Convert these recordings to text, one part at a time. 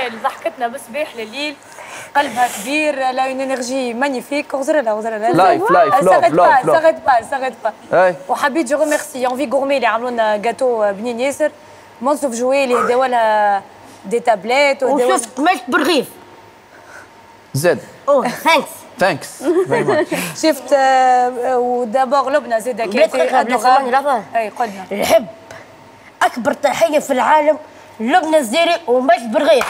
ضحكتنا بالصباح لليل. قلبها كبير لا اون انرجي مانيفيك غزر لها غزر لها لايف لايف لوف لوف با لوف ساغت با وحبيت جو ريميرسي اونفي غورمي اللي عملوا لنا جاتو بنين ياسر منصف جوي اللي هداوا لها دي تابلات وهداوا وشفت مشت بالرغيف زاد اوه ثانكس ثانكس شفت ودابور لبنى زاد لحظة. اي قلنا نحب اكبر تحيه في العالم لبنى الزيري ومشت بالرغيف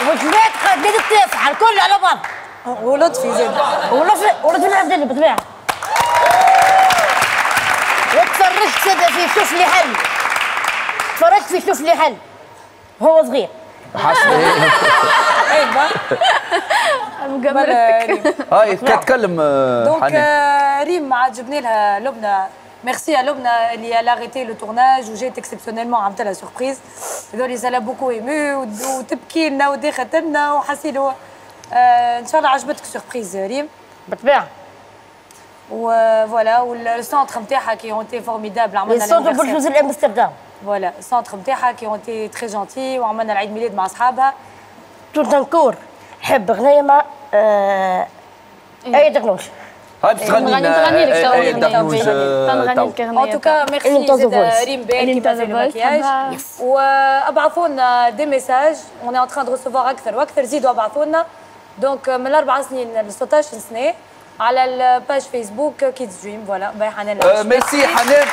وجماعة قائد نادي التاسع الكل على بعض. ولطفي زاد ولطفي ولطفي العبدلي بالطبيعة وتفرجت كده في شوف لي حل. تفرجت في شوف لي حل. هو صغير. حسن اي با. بلا ريم. هاي كتكلم آه، donc آه، ريم عجبني لها لبنى. merci à اللي elle a arrêté le tournage وجات exceptionnellement عملت لها surprise هذول ça l'a beaucoup émue وتبكي لنا وداخل لنا وحسيلو آه، ان شاء الله عجبتك surprise ريم بالطبيعة و voilà وال centre نتاعها qui ont été formidables عملنا l'anniversaire. بالجوز الامستردام voilà ال centre نتاعها qui ont été très gentils وعملنا العيد ميلاد مع اصحابها تونتنكور حب غنية مع آه، أي تغنوش هاي باش تغني نغني- نغني لك تو. الكرنية ان توكا ميرسي voice. ريم بان اللي كي انتظر بازي voice. المكياج. وابعثوا لنا دي ميساج اون ان تران دو ريسيفوار أكثر وأكثر زيدوا ابعثوا لنا دونك من الأربع سنين ل 16 سنة؟ على الباج فيسبوك كيدز دريم فوالا باي حنان ميرسي حنان